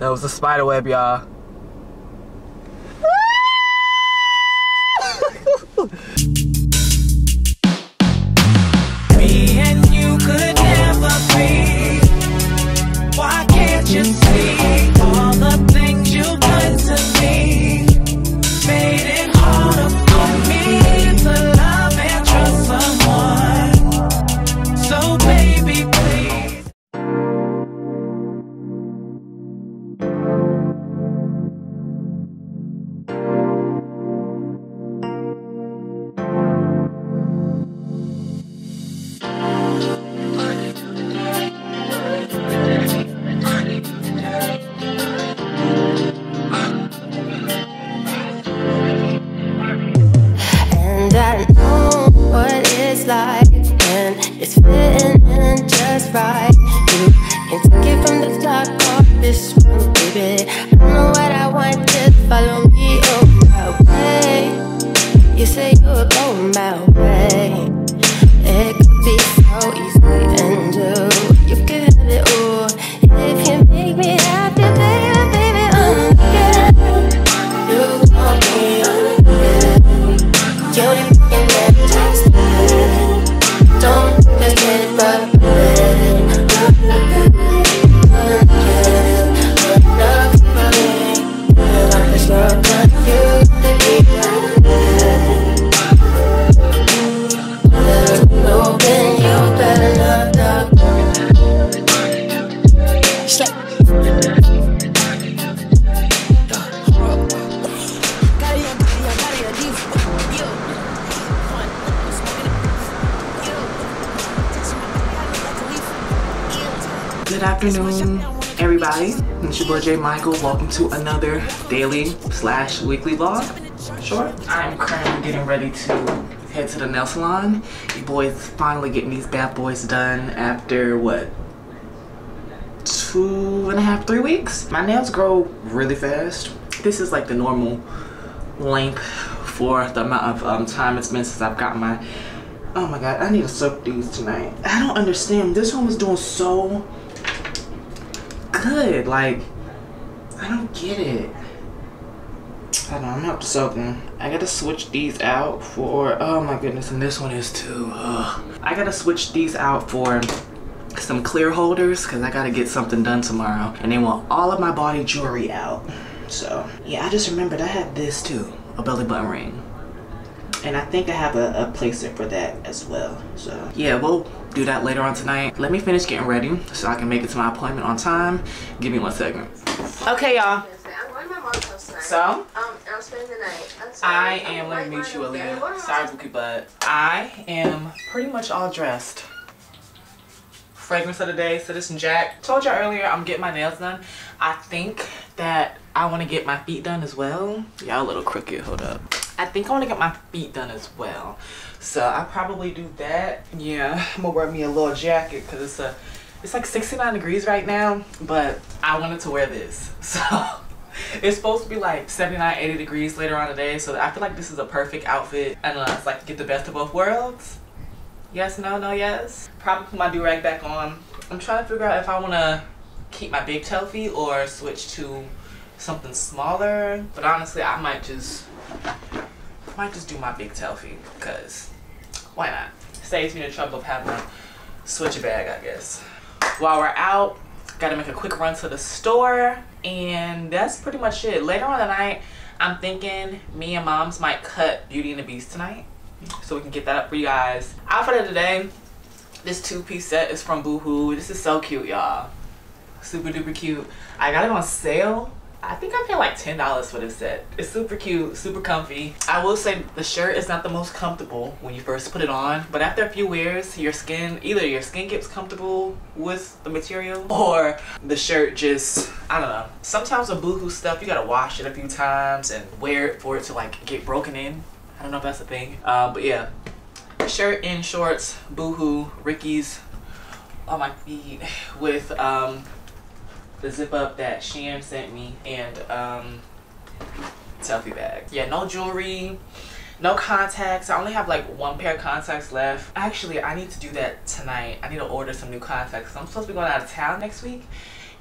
That was a spider web, y'all. afternoon, everybody. It's your boy Jayye Michael. Welcome to another daily slash weekly vlog. Short. I'm currently getting ready to head to the nail salon. You boys finally getting these bad boys done after what? Two and a half, three weeks? My nails grow really fast. This is like the normal length for the amount of um, time it's been since I've got my Oh my god, I need to soak these tonight. I don't understand. This one was doing so good. Like, I don't get it. I don't know, I'm soak them. I gotta switch these out for, oh my goodness, and this one is too. Ugh. I gotta switch these out for some clear holders because I gotta get something done tomorrow. And they want all of my body jewelry out. So, yeah, I just remembered I had this too, a belly button ring. And I think I have a, a placer for that as well. So yeah, we'll do that later on tonight. Let me finish getting ready so I can make it to my appointment on time. Give me one second. Okay, y'all. I'm going to my mom's house. So Um, and I'm spending the night. I'm sorry. I I'm am, let me meet you, running Aaliyah. Sorry, I- Bookie Butt. I am pretty much all dressed. Fragrance of the day, Citizen Jack. Told y'all earlier I'm getting my nails done. I think that I want to get my feet done as well. Y'all a little crooked, hold up. I think I want to get my feet done as well. So I probably do that. Yeah, I'm gonna wear me a little jacket because it's a, it's like 69 degrees right now, but I wanted to wear this. So it's supposed to be like 79, 80 degrees later on today. So I feel like this is a perfect outfit. And uh, it's like get the best of both worlds. Yes, no, no, yes. Probably put my do-rag back on. I'm trying to figure out if I want to keep my big tail feet or switch to something smaller. But honestly, I might just, I might just do my big tail feet because why not? Saves me the trouble of having to switch a bag, I guess. While we're out, gotta make a quick run to the store and that's pretty much it. Later on tonight, I'm thinking me and moms might cut Beauty and the Beast tonight so we can get that up for you guys. Outfit of the day, this two-piece set is from Boohoo. This is so cute, y'all. Super duper cute. I got it on sale. I think I paid like $10 for this set. It's super cute, super comfy. I will say the shirt is not the most comfortable when you first put it on, but after a few wears, your skin, either your skin gets comfortable with the material or the shirt just, I don't know. Sometimes with Boohoo stuff, you gotta wash it a few times and wear it for it to like get broken in. I don't know if that's a thing. Uh, but yeah, shirt and shorts, Boohoo, Ricky's on my feet with um, the zip up that Shein sent me and um, selfie bag. Yeah, no jewelry, no contacts. I only have like one pair of contacts left. Actually, I need to do that tonight. I need to order some new contacts. I'm supposed to be going out of town next week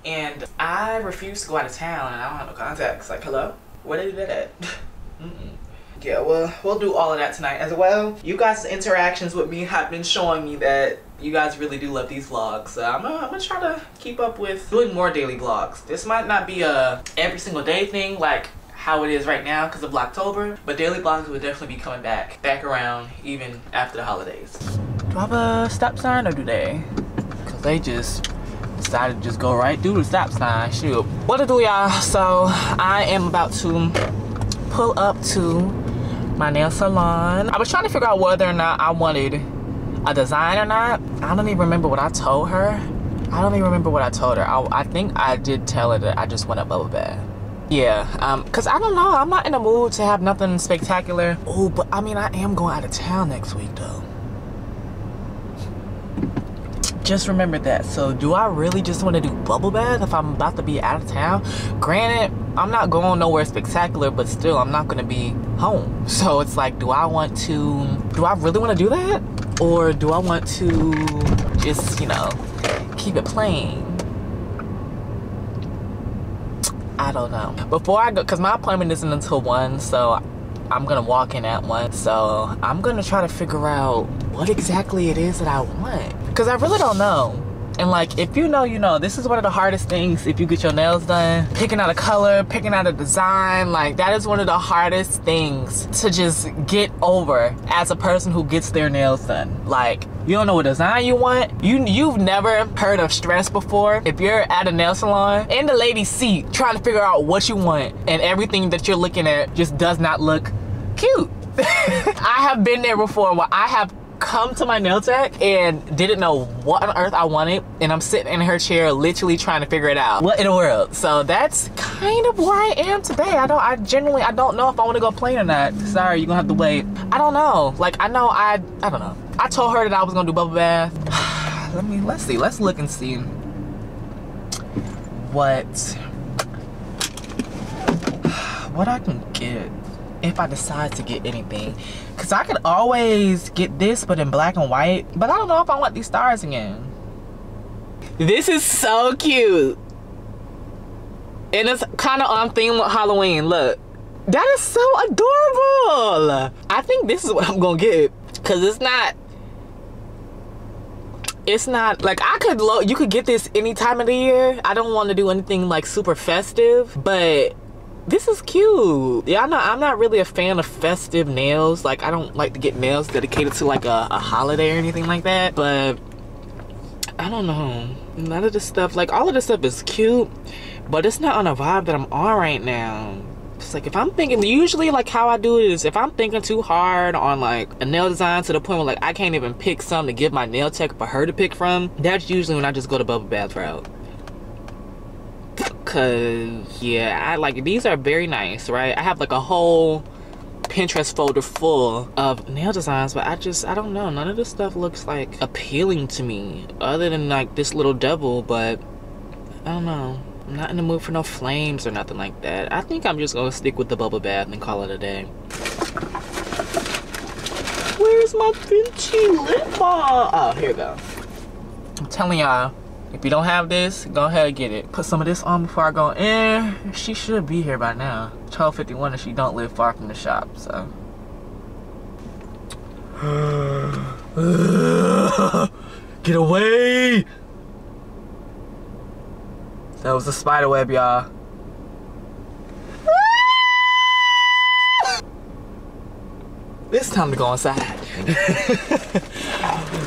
and I refuse to go out of town and I don't have no contacts. Like, hello? Where did you do that at? Mm-mm. Yeah, well, we'll do all of that tonight as well. You guys' interactions with me have been showing me that you guys really do love these vlogs. So I'm gonna, I'm gonna try to keep up with doing more daily vlogs. This might not be a every single day thing like how it is right now because of October, but daily vlogs will definitely be coming back, back around even after the holidays. Do I have a stop sign or do they? Because they just decided to just go right through the stop sign. Shoot. What to do, y'all? So I am about to pull up to my nail salon. I was trying to figure out whether or not I wanted a design or not. I don't even remember what I told her. I don't even remember what I told her. I, I think I did tell her that I just want a bubble bath. Yeah, um, cause I don't know, I'm not in the mood to have nothing spectacular. Oh, but I mean, I am going out of town next week though. Just remember that. So do I really just want to do bubble bath if I'm about to be out of town? Granted, I'm not going nowhere spectacular, but still, I'm not gonna be home. So it's like, do I want to, do I really want to do that? Or do I want to just, you know, keep it plain? I don't know. Before I go, because my appointment isn't until 1, so I'm to walk in at 1. So I'm to try to figure out what exactly it is that I want. Because I really don't know. And like, if you know, you know, this is one of the hardest things if you get your nails done. Picking out a color, picking out a design, like that is one of the hardest things to just get over as a person who gets their nails done. Like, you don't know what design you want. You, you've never heard of stress before. If you're at a nail salon, in the lady's seat, trying to figure out what you want and everything that you're looking at just does not look cute. I have been there before where I have come to my nail tech and didn't know what on earth I wanted and I'm sitting in her chair literally trying to figure it out. What in the world? So that's kind of where I am today. I don't I generally I don't know if I want to go plain or not. Sorry you're gonna have to wait. I don't know. Like I know I I don't know. I told her that I was gonna do bubble bath. Let me let's see let's look and see what what I can get if I decide to get anything. Cause I could always get this but in black and white. But I don't know if I want these stars again. This is so cute. And it's kind of on theme with Halloween. Look. That is so adorable. I think this is what I'm gonna get. Cause it's not it's not like I could you could get this any time of the year. I don't want to do anything like super festive, but this is cute. Yeah, I'm not, I'm not really a fan of festive nails. Like, I don't like to get nails dedicated to like a, a holiday or anything like that. But, I don't know. None of this stuff, like all of this stuff is cute. But it's not on a vibe that I'm on right now. It's like if I'm thinking, usually like how I do it is if I'm thinking too hard on like a nail design to the point where like I can't even pick some to give my nail tech for her to pick from, that's usually when I just go to bubble bath route because yeah i like these are very nice right? I have like a whole pinterest folder full of nail designs but i just i don't know. None of this stuff looks like appealing to me other than like this little devil but i don't know. I'm not in the mood for no flames or nothing like that. I think i'm just gonna stick with the bubble bath and call it a day. Where's my Vinci lip balm? Oh here we go. I'm telling y'all if you don't have this, go ahead and get it. Put some of this on before I go in. She should be here by now. 1251 if she don't live far from the shop, so. Get away! That was a spider web, y'all. It's time to go inside.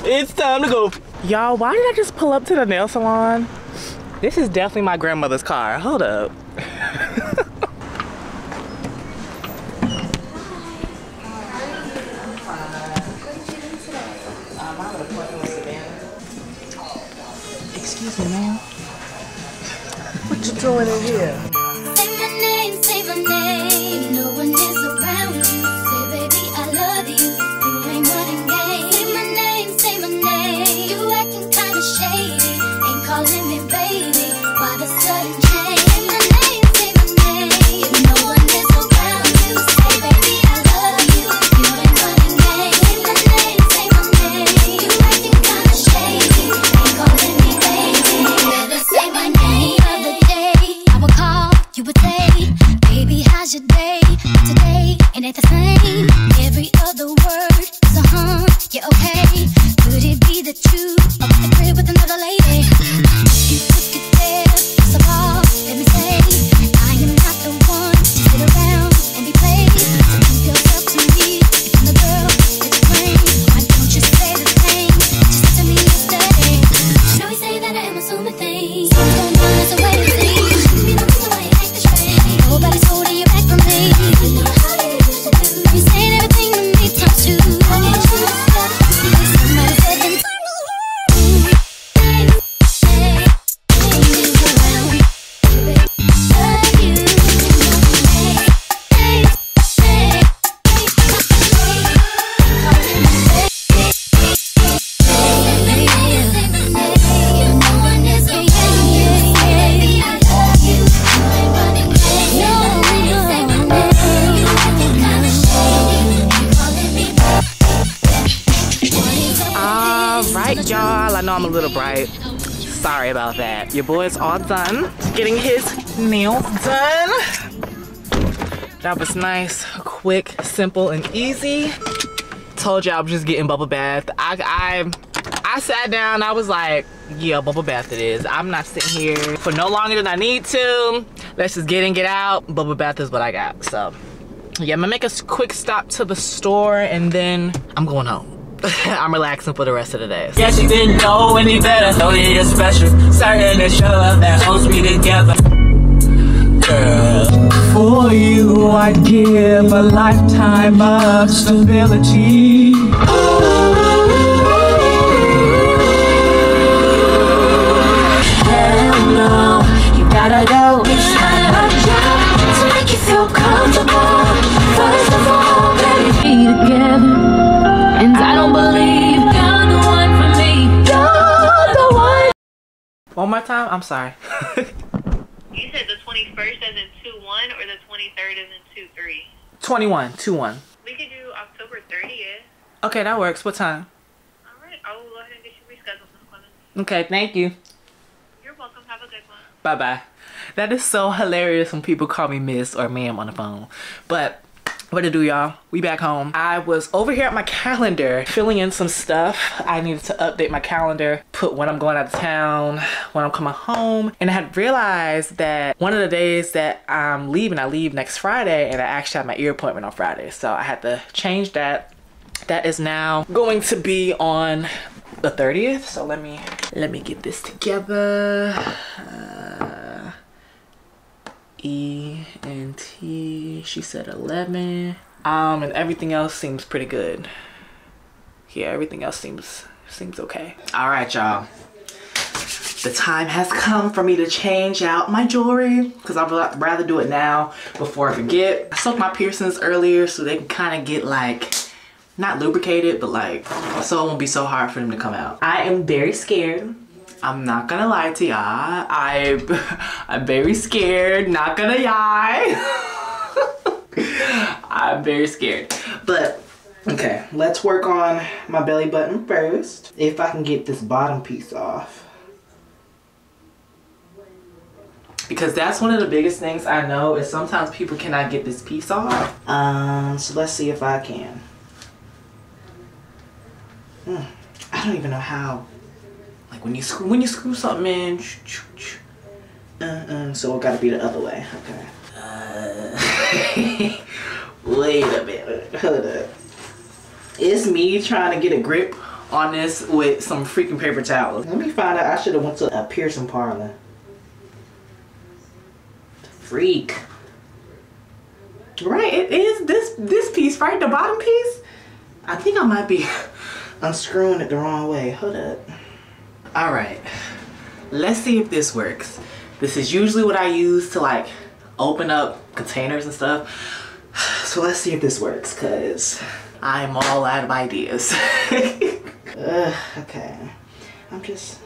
it's time to go. Y'all, why did I just pull up to the nail salon? This is definitely my grandmother's car. Hold up. Excuse me, ma'am. What you doing in here? Y'all. I know I'm a little bright. Sorry about that. Your boy's all done. Getting his nails done. That was nice, quick, simple, and easy. Told y'all I was just getting bubble bath. I, I, I sat down. I was like, yeah, bubble bath it is. I'm not sitting here for no longer than I need to. Let's just get in, get out. Bubble bath is what I got. So, yeah, I'm gonna make a quick stop to the store and then I'm going home. I'm relaxing for the rest of the day. Guess you didn't know any better. So you're special. Certain to show up that holds me together. Girl. For you, I'd give a lifetime of stability. Sorry. You said the 21st as in 2 1 or the 23rd as in 2 3? 21, 2 1. We could do October 30th. Okay, that works. What time? Alright, I will go ahead and get you rescheduled, Okay, thank you. You're welcome. Have a good one. Bye bye. That is so hilarious when people call me miss or ma'am on the phone. But what to do, y'all? We back home. I was over here at my calendar filling in some stuff. I needed to update my calendar, put when I'm going out of town, when I'm coming home. And I had realized that one of the days that I'm leaving, I leave next Friday, and I actually have my ear appointment on Friday. So I had to change that. That is now going to be on the 30th. So let me let me get this together. E and T. She said 11. Um, and everything else seems pretty good. Yeah, everything else seems seems okay. All right, y'all. The time has come for me to change out my jewelry because I'd rather do it now before I forget. I soaked my piercings earlier so they can kind of get like not lubricated, but like so it won't be so hard for them to come out. I am very scared. I'm not gonna lie to y'all. I I'm very scared. Not gonna lie. I'm very scared. But okay, let's work on my belly button first. If I can get this bottom piece off. Because that's one of the biggest things I know is sometimes people cannot get this piece off. Um, so let's see if I can. Hmm, I don't even know how. When you screw when you screw something in. Uh, uh, so it gotta be the other way. Okay. Uh, wait a minute. Hold up. It's me trying to get a grip on this with some freaking paper towels. Let me find out. I should have went to a piercing parlor. Freak. Right, it is this this piece, right? The bottom piece? I think I might be unscrewing it the wrong way. Hold up. Alright. Let's see if this works. This is usually what I use to like open up containers and stuff. So let's see if this works, cause I'm all out of ideas. Okay. I'm just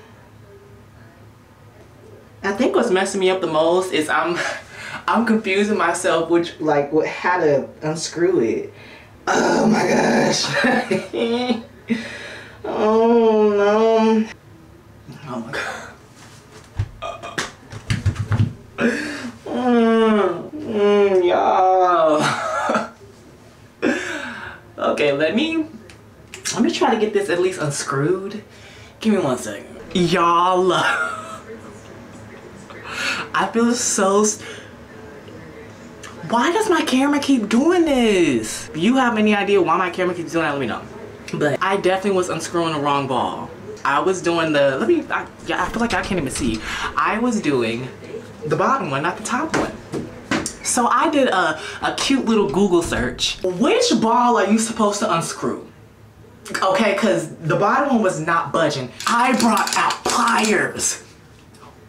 I think what's messing me up the most is I'm I'm confusing myself which like what how to unscrew it. Oh my gosh. oh no. Oh my god. Mm, mm, yeah. Okay, let me, let me try to get this at least unscrewed. Give me one second. Y'all, uh, I feel so, why does my camera keep doing this? If you have any idea why my camera keeps doing that, let me know. But I definitely was unscrewing the wrong ball. I was doing the, let me, I, I feel like I can't even see. I was doing the bottom one, not the top one. So I did a, a cute little Google search. Which ball are you supposed to unscrew? Okay, because the bottom one was not budging. I brought out pliers.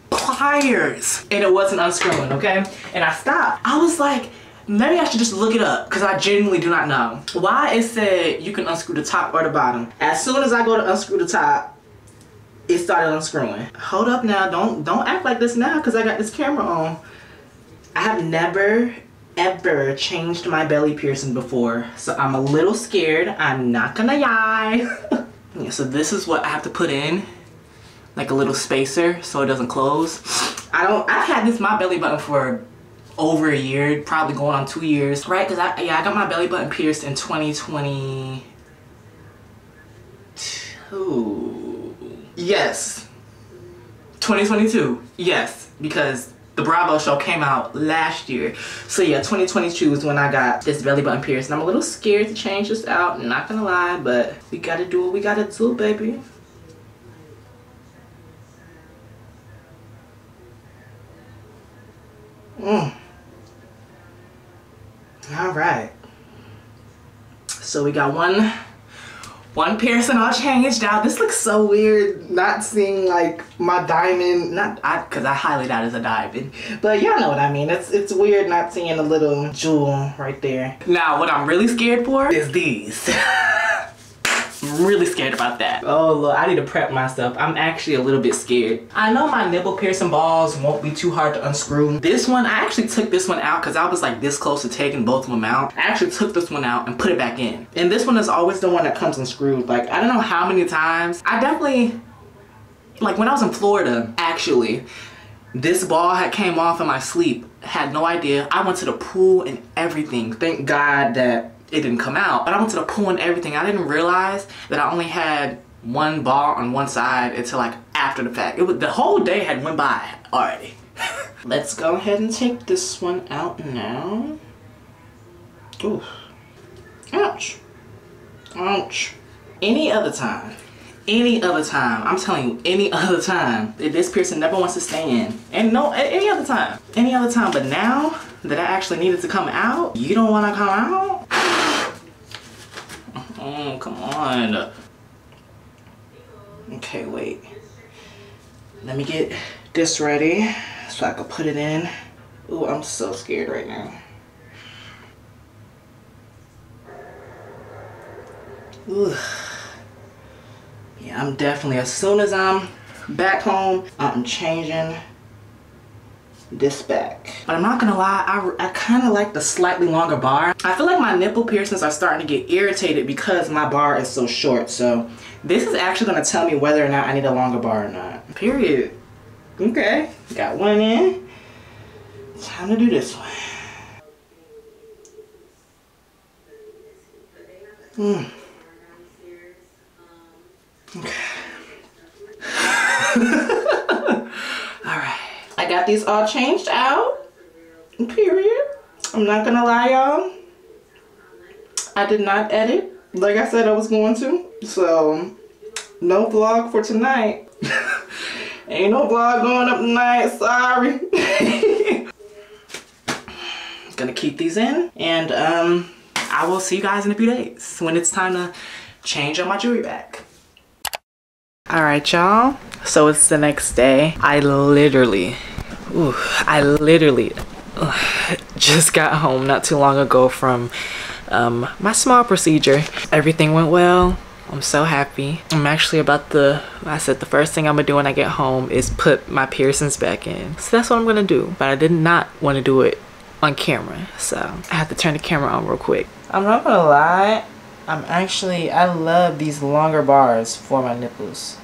Pliers. And it wasn't unscrewing, okay? And I stopped. I was like, maybe I should just look it up because I genuinely do not know. Why it said you can unscrew the top or the bottom. As soon as I go to unscrew the top, it started unscrewing. Hold up now, don't don't act like this now because I got this camera on. I have never ever changed my belly piercing before. So I'm a little scared. I'm not gonna lie. yeah, so this is what I have to put in. Like a little spacer so it doesn't close. I don't, I've had this my belly button for over a year, probably going on two years, right? Cause I, yeah, I got my belly button pierced in 2022. Yes. 2022, yes, because the Bravo show came out last year. So yeah, 2022 is when I got this belly button pierced. And I'm a little scared to change this out, not gonna lie, but we gotta do what we gotta do, baby. Mm. All right. So we got one one piercing all changed out. This looks so weird not seeing like my diamond, not I cause I highly doubt it's a diamond. But y'all know what I mean. It's it's weird not seeing a little jewel right there. Now what I'm really scared for is these. I'm really scared about that. Oh look, I need to prep myself. I'm actually a little bit scared. I know my nipple piercing balls won't be too hard to unscrew. This one, I actually took this one out because I was like this close to taking both of them out. I actually took this one out and put it back in. And this one is always the one that comes unscrewed. Like, I don't know how many times. I definitely, like when I was in Florida, actually, this ball had came off in my sleep. Had no idea. I went to the pool and everything. Thank God that it didn't come out. But I went to the pool and everything. I didn't realize that I only had one bar on one side until like after the fact. It was the whole day had went by already. Let's go ahead and take this one out now. Ooh. Ouch. Ouch. Any other time. Any other time. I'm telling you, any other time. This person never wants to stay in. And no, any other time. Any other time. But now that I actually needed to come out, you don't want to come out? Oh, come on. Okay, wait. Let me get this ready so I can put it in. Ooh, I'm so scared right now. Ooh. Yeah, I'm definitely, as soon as I'm back home, I'm changing this back. But I'm not gonna lie, I, I kind of like the slightly longer bar. I feel like my nipple piercings are starting to get irritated because my bar is so short. So this is actually gonna tell me whether or not I need a longer bar or not. Period. Okay, got one in. Time to do this one. Hmm. Okay. I got these all changed out. Period. I'm not gonna lie, y'all. I did not edit like I said I was going to. So, no vlog for tonight. Ain't no vlog going up tonight. Sorry. gonna keep these in. And um, I will see you guys in a few days when it's time to change all my jewelry back. All right, y'all. So it's the next day. I literally, ooh, I literally just got home not too long ago from um, my small procedure. Everything went well. I'm so happy. I'm actually about to, I said the first thing I'm gonna do when I get home is put my piercings back in. So that's what I'm gonna do. But I did not want to do it on camera. So I have to turn the camera on real quick. I'm not gonna lie. I'm actually, I love these longer bars for my nipples.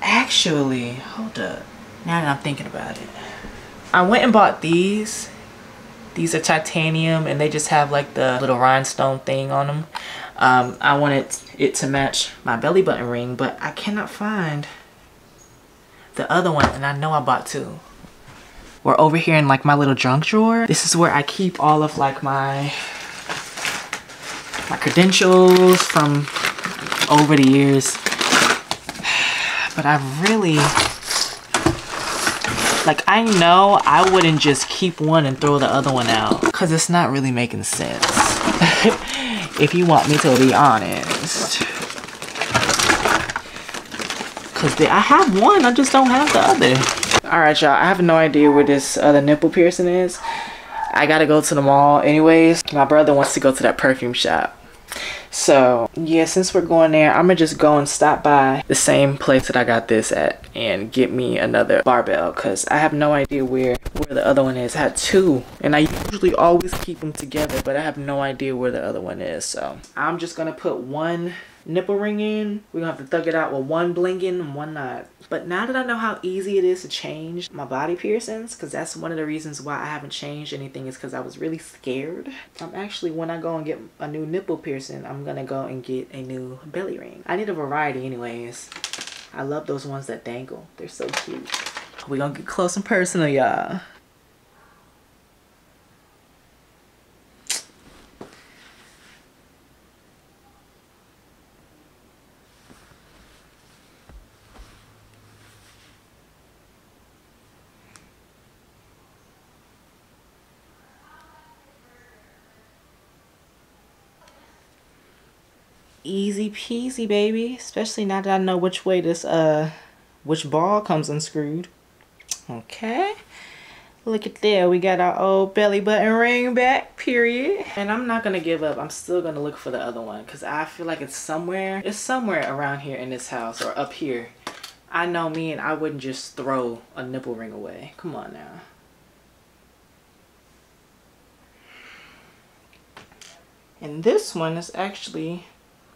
Actually, hold up. Now that I'm thinking about it. I went and bought these These are titanium and they just have like the little rhinestone thing on them. Um, I wanted it to match my belly button ring, but I cannot find the other one and I know I bought two. We're over here in like my little junk drawer. This is where I keep all of like my my credentials from over the years. But I really, like I know I wouldn't just keep one and throw the other one out because it's not really making sense. if you want me to be honest. Because I have one, I just don't have the other. Alright y'all, I have no idea where this other nipple piercing is. I gotta go to the mall anyways. My brother wants to go to that perfume shop. So yeah, since we're going there, I'm gonna just go and stop by the same place that I got this at and get me another barbell because I have no idea where where the other one is. I had two and I usually always keep them together, but I have no idea where the other one is. So I'm just gonna put one nipple ring in. We're gonna have to thug it out with one bling in and one not. But now that I know how easy it is to change my body piercings, because that's one of the reasons why I haven't changed anything is because I was really scared. I'm actually, when I go and get a new nipple piercing, I'm gonna go and get a new belly ring. I need a variety anyways. I love those ones that dangle. They're so cute. We're gonna get close and personal, y'all. Easy peasy baby. Especially now that i know which way this uh which ball comes unscrewed. Okay. Look at there. We got our old belly button ring back period. And i'm not gonna give up. I'm still gonna look for the other one because i feel like it's somewhere it's somewhere around here in this house or up here. I know me and i wouldn't just throw a nipple ring away. Come on now. And this one is actually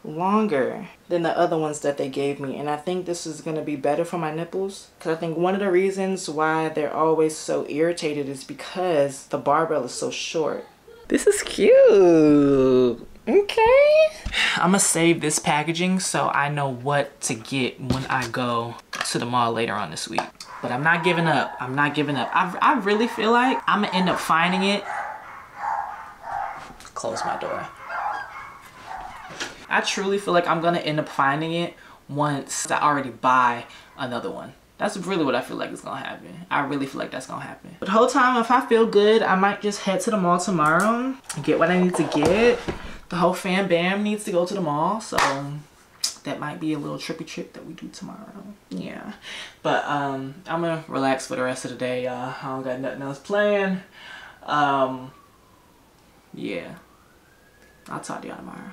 longer than the other ones that they gave me and I think this is going to be better for my nipples because I think one of the reasons why they're always so irritated is because the barbell is so short. This is cute. Okay. I'm gonna save this packaging so I know what to get when I go to the mall later on this week. But I'm not giving up. I'm not giving up. I, I really feel like I'm gonna end up finding it. Close my door. I truly feel like I'm going to end up finding it once I already buy another one. That's really what I feel like is to happen. I really feel like that's to happen. But the whole time, if I feel good, I might just head to the mall tomorrow and get what I need to get. The whole fam bam needs to go to the mall. So that might be a little trippy trip that we do tomorrow. Yeah. But um, I'm to relax for the rest of the day, y'all. I don't got nothing else planned. Um, yeah. I'll talk to y'all tomorrow.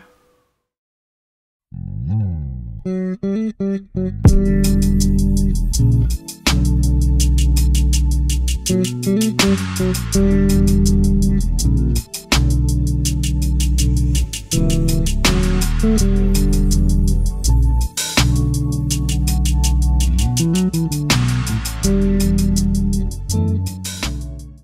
Thank